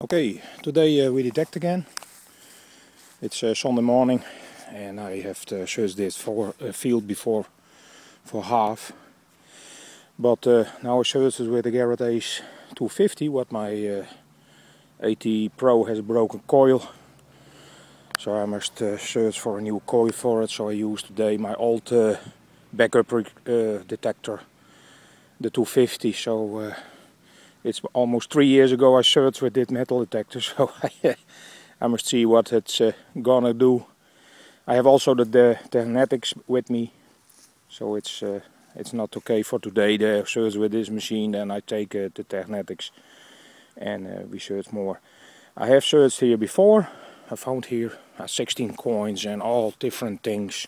Okay, today uh, we detect again. It's uh, Sunday morning and I have uh, searched this for a field before for half. But uh, now I searched with the Garrett Ace 250 what my uh, AT Pro has a broken coil. So I must uh, search for a new coil for it. So I use today my old uh, backup detector, the 250. So it's almost three years ago I searched with this metal detector, so I, I must see what it's uh, gonna do. I have also the, the Teknetics with me, so it's uh, it's not okay for today. The search with this machine, and I take uh, the Teknetics and uh, we search more. I have searched here before. I found here uh, 16 coins and all different things.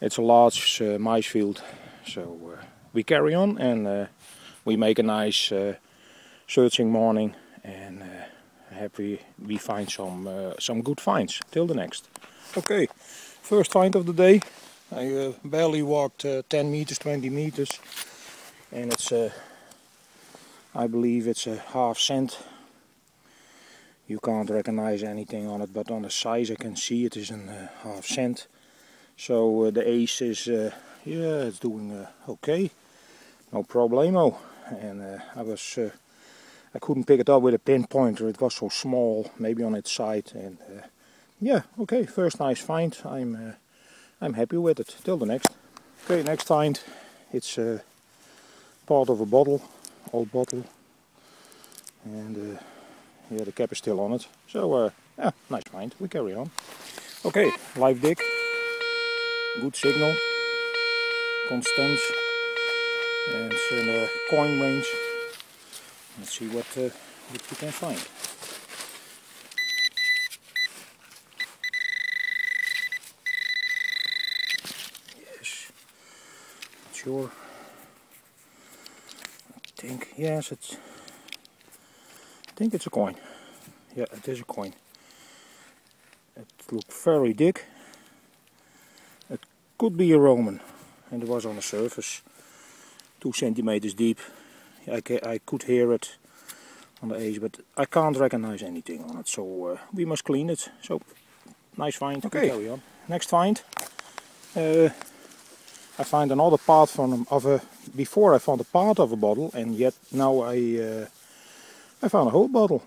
It's a large uh, mice field, so we carry on and we make a nice searching morning and uh, happy we find some uh, some good finds. Till the next. Okay, first find of the day. I uh, barely walked uh, 10 meters, 20 meters, and it's a, uh, believe it's a half cent. You can't recognize anything on it, but on the size I can see it is a uh, half cent. So the ace is, yeah, it's doing okay, no problemo. And I was I couldn't pick it up with a pinpointer, it was so small, maybe on its side. And uh, yeah, okay, first nice find. I'm uh, I'm happy with it. Till the next. Okay, next find. It's uh, part of a bottle, old bottle, and uh, yeah, the cap is still on it. So uh, yeah, nice find. We carry on. Okay, live dig. Good signal. Constance. And it's in a coin range. Let's see what, uh, what we can find. Yes, not sure. I think yes, it's. I think it's a coin. Yeah, it is a coin. It looks very thick. It could be a Roman, and it was on the surface, two centimeters deep. I, I could hear it on the edge, but I can't recognize anything on it, so uh, we must clean it. So, nice find. Okay, carry on. Next find. Uh, I find another part from of a. Before I found a part of a bottle, and yet now I uh, I found a whole bottle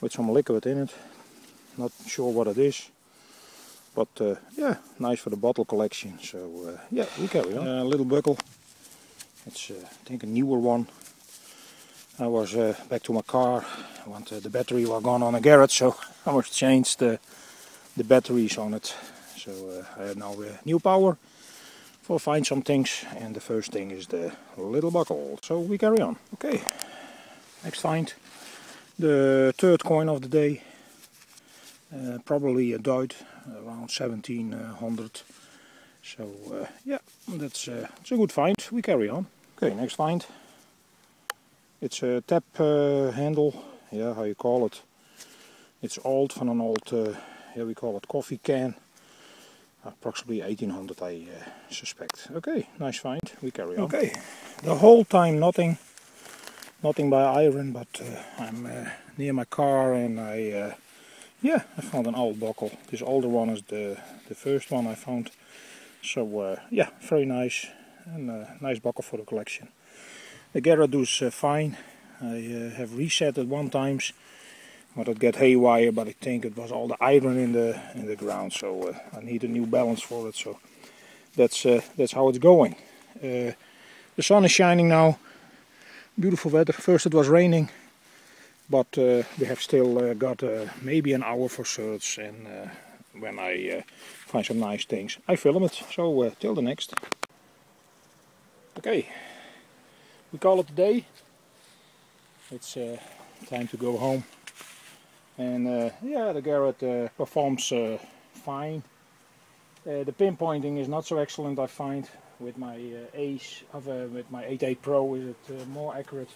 with some liquid in it. Not sure what it is, but uh, yeah, nice for the bottle collection. So uh, yeah, we carry on. A little buckle. It's, uh, I think, a newer one. I was uh, back to my car. I want, uh, the battery was gone on a garage, so I must change the, the batteries on it. So I have now new power for find some things. And the first thing is the little buckle. So we carry on. Okay, next find. The third coin of the day. Uh, probably a Duit, around 1700. So uh, yeah, that's uh, it's a good find. We carry on. Okay, next find. It's a tap uh, handle. Yeah, how you call it? It's old from an old, uh, yeah, we call it coffee can. Approximately 1800, I uh, suspect. Okay, nice find. We carry on. Okay, the whole time nothing, nothing by iron, but uh, I'm near my car and I, yeah, I found an old buckle. This older one is the the first one I found. So uh, yeah, very nice and a nice buckle for the collection. The does uh, fine. I uh, have reset it one times, but it got haywire. But I think it was all the iron in the in the ground, so uh, I need a new balance for it. So that's uh, that's how it's going. Uh, the sun is shining now. Beautiful weather. First it was raining, but we have still got maybe an hour for search and when I uh, find some nice things, I film it. So uh, till the next. Okay, we call it a day. It's uh, time to go home. And uh, yeah, the Garrett uh, performs uh, fine. the pinpointing is not so excellent, I find. With my Ace, of, with my AT Pro, is it more accurate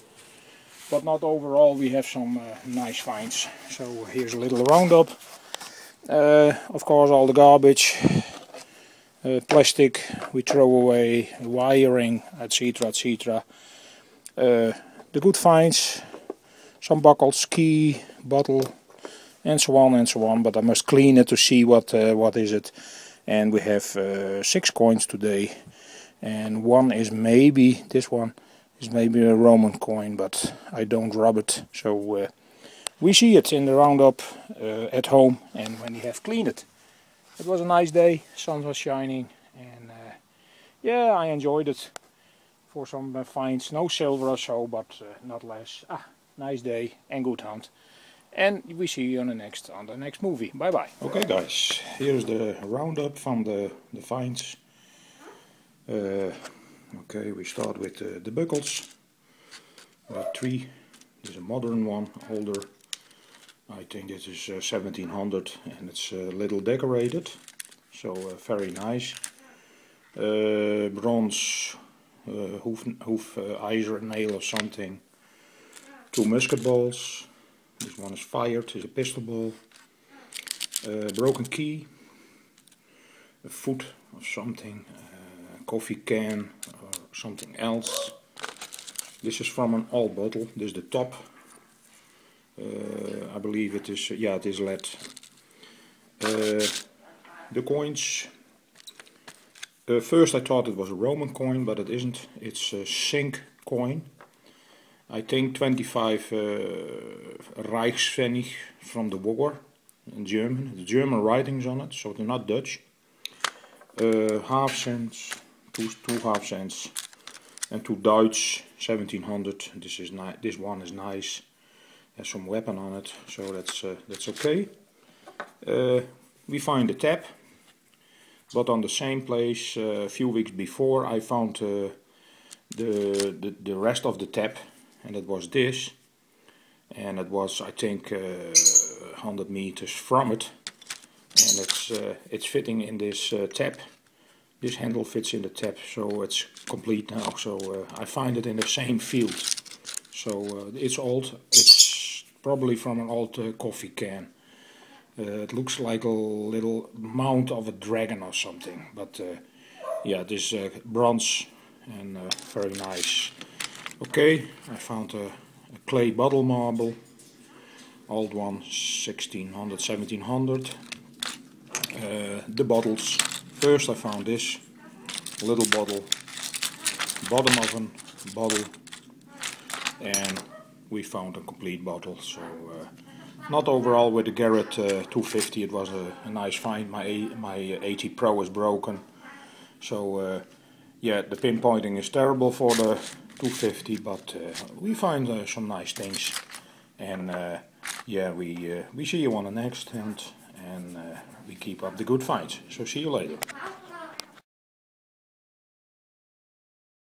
but not overall we have some uh, nice finds so here's a little roundup uh, of course all the garbage, uh, plastic we throw away, wiring, etc. etc. Uh, the good finds, some buckles, key, bottle, and so on and so on. But I must clean it to see what uh, what is it. And we have uh, six coins today, and one is maybe this one is maybe a Roman coin, but I don't rub it. So we see it in the roundup uh, at home, and when you have cleaned it. It was a nice day. Sun was shining, and uh, yeah, I enjoyed it for some uh, finds. No silver or so, but not less. Ah, nice day and good hunt and we see you on the next on the next movie. Bye bye. Okay, guys, here's the roundup from the the finds. Uh, okay, we start with uh, the buckles. Uh, three. This is a modern one, older. I think this is 1700 uh, and it's a little decorated, so uh, very nice. Uh, bronze hoof, hoof iron nail or something. Two musket balls this one is fired, is a pistol ball. Uh, broken key. A foot of something. A coffee can or something else. This is from an old bottle. This is the top. Uh, I believe it is, yeah, it is lead. Uh, the coins. Uh, first I thought it was a Roman coin, but it isn't. It's a zinc coin. I think 25 uh, Reichspfennig from the war in German. The German writings on it, so they're not Dutch. Uh, half cents, two, two half cents, and two Dutch 1700. This is nice. This one is nice. Some weapon on it, so that's uh, that's okay. Uh, we find the tap, but on the same place uh, a few weeks before I found uh, the, the the rest of the tap and it was this and it was I think uh, 100 meters from it and it's uh, it's fitting in this uh, tap this handle fits in the tap so it's complete now so uh, I find it in the same field so uh, it's old probably from an old uh, coffee can. It looks like a little mount of a dragon or something but yeah this bronze and very nice. Okay, I found a, a, clay bottle marble, old one, 1600, 1700. Uh, the bottles, first I found this little bottle, bottom of a bottle, and we found a complete bottle. So uh, not overall with the Garrett uh, 250, it was a, a, nice find. My my AT Pro is broken, so uh, yeah, the pinpointing is terrible for the 250 but we find some nice things and yeah we we see you on the next hunt and we keep up the good finds so see you later